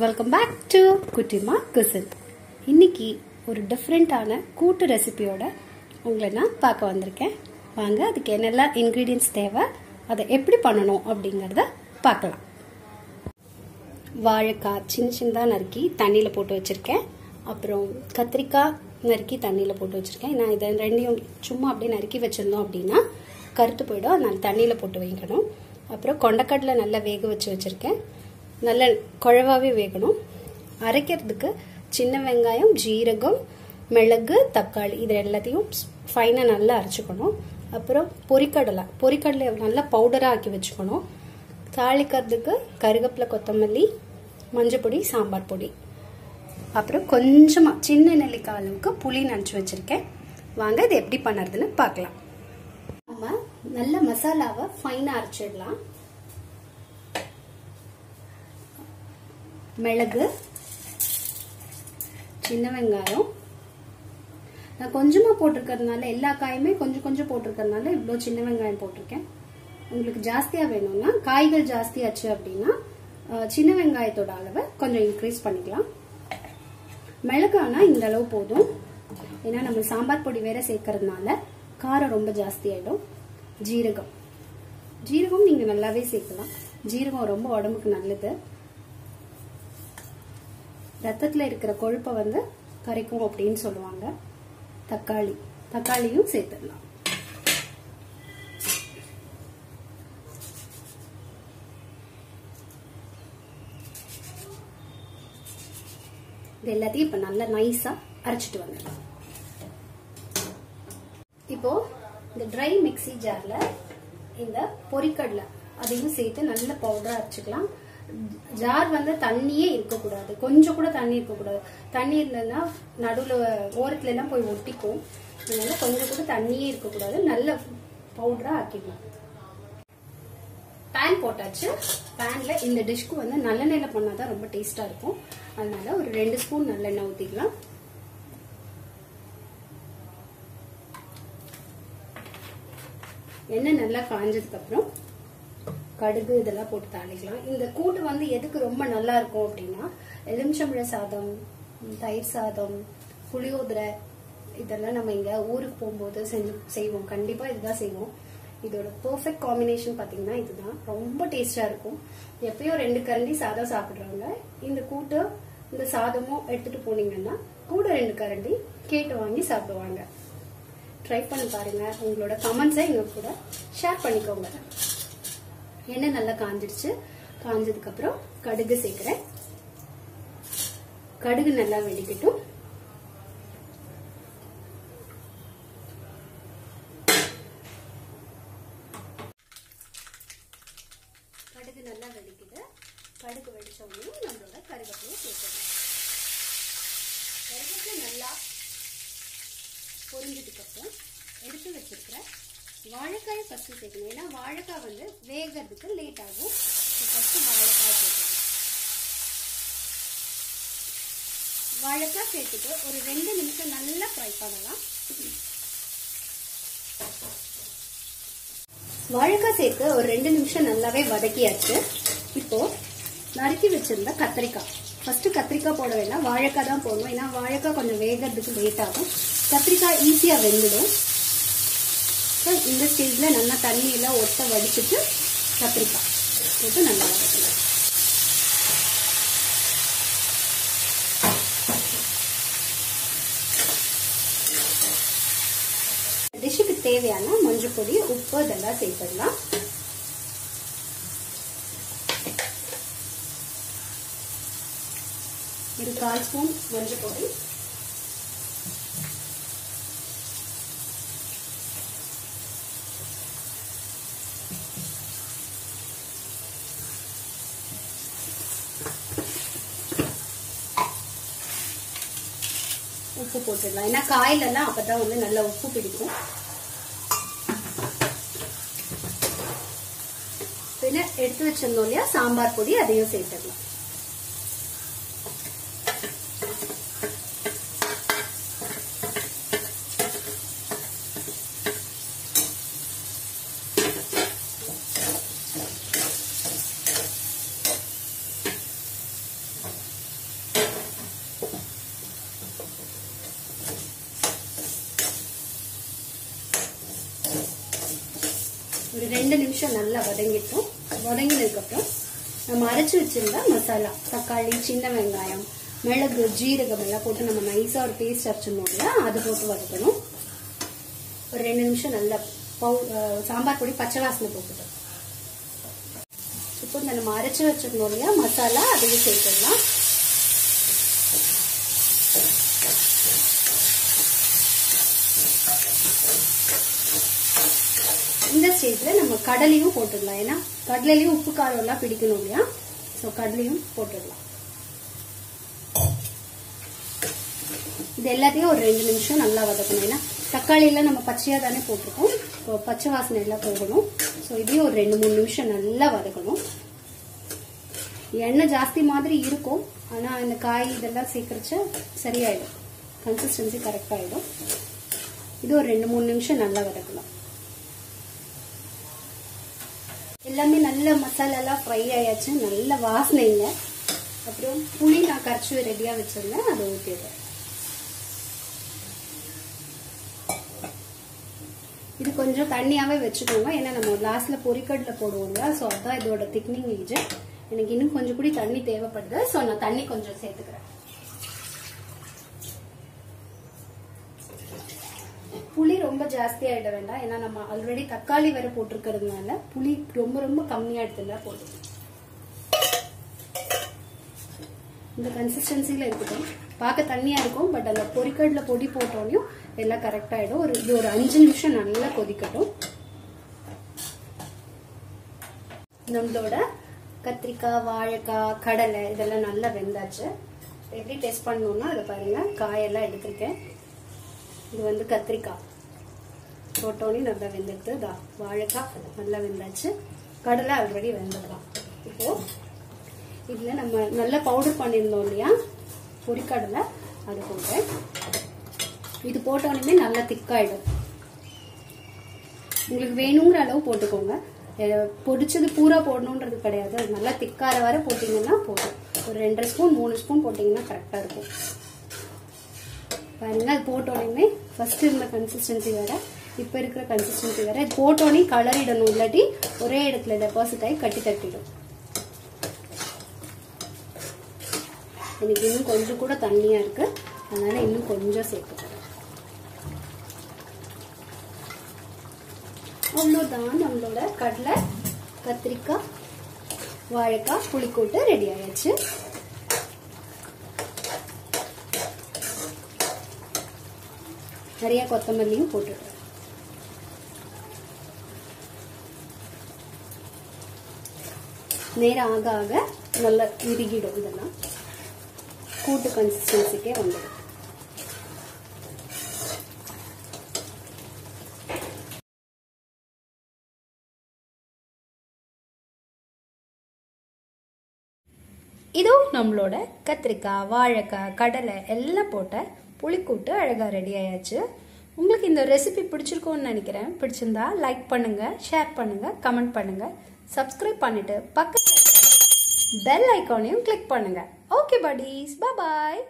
Welcome back to Kuttima cuisine இன்னைக்கு ஒரு டிஃப்ரெண்ட்டான கூட்டு ரெசிபியோட உங்களை நான் பார்க்க வந்திருக்கேன். வாங்க அதுக்கு என்னெல்லாம் இன்க்ரீடியன்ஸ் தேவை அதை எப்படி பண்ணணும் அப்படிங்கிறத பார்க்கலாம். வாழைக்காய் சின்ன சின்னதாக நறுக்கி தண்ணியில் போட்டு வச்சுருக்கேன். அப்புறம் கத்திரிக்காய் நறுக்கி தண்ணியில் போட்டு வச்சுருக்கேன். நான் இதை ரெண்டையும் சும்மா அப்படியே நறுக்கி வச்சுருந்தோம் அப்படின்னா கருத்து போயிடும். அதனால் தண்ணியில் போட்டு வைக்கணும். அப்புறம் கொண்டக்கடலை நல்லா வேக வச்சு வச்சுருக்கேன். நல்ல குழவாகவே வேகணும். அரைக்கிறதுக்கு சின்ன வெங்காயம் ஜீரகம் மிளகு தக்காளி இது எல்லாத்தையும் ஃபைனாக நல்லா அரைச்சிக்கணும். அப்புறம் பொரிக்கடலை பொரிக்கடலை நல்லா பவுடராக ஆக்கி வச்சுக்கணும். தாளிக்கிறதுக்கு கருவேப்பிலை கொத்தமல்லி மஞ்சள் பொடி சாம்பார் பொடி. அப்புறம் கொஞ்சமாக சின்ன நெல்லிக்காய் அளவுக்கு புளி நினச்சி வச்சுருக்கேன். வாங்க இது எப்படி பண்ணுறதுன்னு பார்க்கலாம். நம்ம நல்ல மசாலாவை ஃபைனாக அரைச்சிடலாம். மிளகு சின்ன வெங்காயம். நான் கொஞ்சமாக போட்டிருக்கறதுனால எல்லா காயுமே கொஞ்சம் கொஞ்சம் போட்டிருக்கிறதுனால இவ்வளோ சின்ன வெங்காயம் போட்டிருக்கேன். உங்களுக்கு ஜாஸ்தியாக வேணும்னா காய்கள் ஜாஸ்தியாச்சு அப்படின்னா சின்ன வெங்காயத்தோட அளவை கொஞ்சம் இன்க்ரீஸ் பண்ணிக்கலாம். மிளகானா இந்த அளவு போதும். ஏன்னா நம்ம சாம்பார் பொடி வேற சேர்க்கறதுனால காரம் ரொம்ப ஜாஸ்தியாயிடும். ஜீரகம். ஜீரகம் நீங்க நல்லாவே சேர்க்கலாம். ஜீரகம் ரொம்ப உடம்புக்கு நல்லது. ரத்தத்துல இருக்கிற கொழுப்பை வந்து கரைக்கும் அப்படின்னு சொல்லுவாங்க. தக்காளி. தக்காளியும் சேர்த்துடலாம். இது எல்லாத்தையும் இப்ப நல்லா நைஸாக அரைச்சிட்டு வந்துடலாம். இப்போ இந்த ட்ரை மிக்சி ஜார்ல இந்த பொரிக்கடலை அதையும் சேர்த்து நல்ல பவுடரா அரைச்சிக்கலாம். ஜார் வந்து தண்ணியே இருக்கக்கூடாது. கொஞ்சம் கூட தண்ணி இருக்கக்கூடாது. தண்ணி இருந்ததுன்னா நடுவில் ஓரத்துல எல்லாம் போய் ஒட்டிக்கும். அதனால கொஞ்சம் கூட தண்ணியே இருக்கக்கூடாது. நல்ல பவுடரா ஆக்கிடலாம். பேன் போட்டாச்சு. பேன்ல இந்த டிஷ்க்கு வந்து நல்லெண்ணெயில பண்ணாதான் ரொம்ப டேஸ்டா இருக்கும். அதனால ஒரு ரெண்டு ஸ்பூன் நல்லெண்ணெய் ஊத்திக்கலாம். எண்ணெய் நல்லா காஞ்சதுக்கு அப்புறம் கடுகு இதெல்லாம் போட்டு தாளிக்கலாம். இந்த கூட்டு வந்து எதுக்கு ரொம்ப நல்லா இருக்கும் அப்படின்னா எலுமிச்சம்பழ சாதம் தயிர் சாதம் புளியோதரை இதெல்லாம் நம்ம இங்க ஊருக்கு போகும்போது செஞ்சு செய்வோம். கண்டிப்பா இதுதான் செய்வோம். இதோட பெர்ஃபெக்ட் காம்பினேஷன் பார்த்தீங்கன்னா இதுதான். ரொம்ப டேஸ்டா இருக்கும். எப்பயோ ரெண்டு கரண்டி சாதம் சாப்பிடுறாங்க. இந்த கூட்டு இந்த சாதமும் எடுத்துட்டு போனீங்கன்னா கூட ரெண்டு கரண்டி கேட்டு வாங்கி சாப்பிடுவாங்க. ட்ரை பண்ணி பாருங்க. உங்களோட கமெண்ட்ஸை எங்க கூட ஷேர் பண்ணிக்கோங்க. எண்ணெய் நல்லா காஞ்சிடுச்சு. காஞ்சதுக்கு அப்புறம் கடுகு சேர்க்கிறேன். கடுகு நல்லா வெடிக்கட்டும். கடுகு நல்லா வெடிக்குது. கடுகு வெடிச்ச உடனே நம்மளோட கருவேப்பிலையை சேர்க்கணும் கருவேப்பிலை நல்லா பொரிஞ்சதுக்கு அப்புறம் எடுத்து வச்சிருக்கிறேன் வாழைக்காயை ஃபஸ்ட்டு சேர்க்கணும். ஏன்னா வாழைக்காய் வந்து வேகிறதுக்கு லேட் ஆகும். ஃபஸ்ட்டு வாழைக்காய் சேர்க்கணும். வாழைக்காய் சேர்த்துட்டு ஒரு ரெண்டு நிமிஷம் நல்லா ஃப்ரை பண்ணலாம். வாழைக்காய் சேர்த்து ஒரு ரெண்டு நிமிஷம் நல்லாவே வதக்கியாச்சு. இப்போ நறுக்கி வச்சிருந்த கத்திரிக்காய். ஃபஸ்ட்டு கத்திரிக்காய் போட வேண்டாம் வாழைக்காய் தான் போடணும். ஏன்னா வாழைக்காய் கொஞ்சம் வேகிறதுக்கு லேட் ஆகும். கத்திரிக்காய் ஈஸியாக வெந்துடும். இந்த ஸ்டேஜில் நல்லா தண்ணியெல்லாம் ஒட்ட வடிச்சிட்டு கத்திரிக்காய் போட்டு நல்லா வதக்கலாம் டிஷ்ஷுக்கு தேவையான மஞ்சள் பொடி உப்பு இதெல்லாம் சேர்த்துடலாம் இது கால் ஸ்பூன் மஞ்சள் பொடி. உப்பு போட்டுடலாம். ஏன்னா காயிலெல்லாம் அப்பதான் வந்து நல்லா உப்பு பிடிக்கும். பின்ன எடுத்து வச்சிருந்தோம் இல்லையா? சாம்பார் பொடி அதையும் சேர்த்துடலாம். ஒரு ரெண்டு நிமிஷம் நல்லா வதங்கிட்டோம். வதங்கினதுக்கப்புறம் நம்ம அரைச்சி வச்சிருந்த மசாலா தக்காளி சின்ன வெங்காயம் மிளகு ஜீரகம் எல்லாம் போட்டு நம்ம நைஸாக ஒரு பேஸ்ட் அரைச்சிருந்தோம் இல்லையா? அது போட்டு வதக்கணும். ஒரு ரெண்டு நிமிஷம் நல்லா பவு சாம்பார் பொடி பச்சை வாசனை போட்டுட்டோம் இப்போ இந்த நம்ம அரைச்சி வச்சிருந்தோம் இல்லையா மசாலா அதையும் சேர்த்துடலாம் இந்த ஸ்டேஜில் நம்ம கடலையும் போட்டுடலாம். ஏன்னா கடலையும் உப்பு காரம்லாம் பிடிக்கணும் இல்லையா? ஸோ கடலையும் போட்டுடலாம். இது எல்லாத்தையும் ஒரு ரெண்டு நிமிஷம் நல்லா வதக்கணும். ஏன்னா தக்காளியெல்லாம் நம்ம பச்சையாக தானே போட்டிருக்கோம். இப்போ பச்சை வாசனை எல்லாம் போகணும். ஸோ இதையும் ஒரு ரெண்டு மூணு நிமிஷம் நல்லா வதக்கணும். எண்ணெய் ஜாஸ்தி மாதிரி இருக்கும். ஆனால் இந்த காய் இதெல்லாம் சீக்கிரிச்சு சரியாயிடும். கன்சிஸ்டன்சி கரெக்டாகிடும் இது ஒரு ரெண்டு மூணு நிமிஷம் நல்லா வதக்கலாம். எல்லாமே நல்ல மசாலாலாம் ஃப்ரை ஆயாச்சு. நல்ல வாசனைங்க அப்புறம் புளி நான் கரைச்சி ரெடியாக வச்சிருந்தேன். அதை ஊற்றிடுறேன் இது கொஞ்சம் தண்ணியாகவே வச்சுக்கோங்க. ஏன்னா நம்ம லாஸ்ட்டில் பொரிக்கடல போடுவோங்க ஸோ அதுதான் இதோட திக்னிங் ஏஜ் எனக்கு இன்னும் கொஞ்சம் கூட தண்ணி தேவைப்படுது. ஸோ நான் தண்ணி கொஞ்சம் சேர்த்துக்கிறேன் புளி ரொம்ப ஜாஸ்தி ஆயிட வேண்டாம். ஏன்னா நம்ம ஆல்ரெடி தக்காளி வேற போட்டிருக்கிறதுனால புளி ரொம்ப ரொம்ப கம்மியா எடுத்துருந்தா போதும். இந்த கன்சிஸ்டன்சில இருக்கட்டும் பார்க்க தண்ணியா இருக்கும் பட் அந்த பொறிக்கடல பொடி போட்டோனையும் எல்லாம் கரெக்ட் ஆயிடும். ஒரு இது ஒரு அஞ்சு நிமிஷம் நல்லா கொதிக்கட்டும். நம்மளோட கத்திரிக்காய் வாழைக்காய் கடலை இதெல்லாம் நல்லா வெந்தாச்சு. எப்படி டெஸ்ட் பண்ணணும்னா அதை பாருங்க. காயெல்லாம் எடுத்திருக்கேன். இது வந்து கத்திரிக்காய். போட்டோன்னே நல்லா வெந்துடுது தான் வாழைக்காய் நல்லா வெந்தாச்சு. கடலை ஆல்ரெடி வெந்துடலாம். இப்போ இதில் நம்ம நல்லா பவுடர் பண்ணியிருந்தோம் இல்லையா? பொரிக்கடலை அது போட்டேன். இது போட்டோன்னே நல்லா திக்காயிடும். உங்களுக்கு வேணுங்கிற அளவு போட்டுக்கோங்க. பொடிச்சது பூரா போடணுன்றது கிடையாது. அது நல்லா திக்கார வர போட்டிங்கன்னா போதும். ஒரு ரெண்டரை ஸ்பூன் மூணு ஸ்பூன் போட்டிங்கன்னா கரெக்டாக இருக்கும். பாருங்கள் அது போட்டோடனே ஃபஸ்ட்டு இருந்த கன்சிஸ்டன்சி வேறு. இப்போ இருக்கிற கன்சிஸ்டன்சி வேற. போட்டோன்னே கலரிடணும் இல்லாட்டி ஒரே இடத்துல டெபாசிட் ஆகி கட்டி தட்டிடும். எனக்கு இன்னும் கொஞ்சம் கூட தண்ணியா இருக்கு. அதனால இன்னும் கொஞ்சம் சேர்த்துக்கிறேன் அவ்வளோதான் நம்மளோட கடலை கத்திரிக்காய் வாழைக்காய் புளிக்கூட்டு ரெடி ஆயாச்சு. நிறைய கொத்தமல்லியும் போட்டுடுறேன் நேரம் ஆக ஆக நல்லா இறுகிடும் இதெல்லாம். கூட்டு கன்சிஸ்டன்சிக்கே வந்துடும். இதோ நம்மளோட கத்திரிக்காய் வாழைக்காய் கடலை எல்லாம் போட்ட புளிக்கூட்டு அழகாக ரெடி ஆயாச்சு. உங்களுக்கு இந்த ரெசிபி பிடிச்சிருக்கோன்னு நினைக்கிறேன். பிடிச்சிருந்தா லைக் பண்ணுங்க ஷேர் பண்ணுங்க கமெண்ட் பண்ணுங்க. சப்ஸ்கிரைப் பண்ணிட்டு பக்கத்தில் பெல் ஐக்கானையும் கிளிக் பண்ணுங்க. Okay buddies. பாய்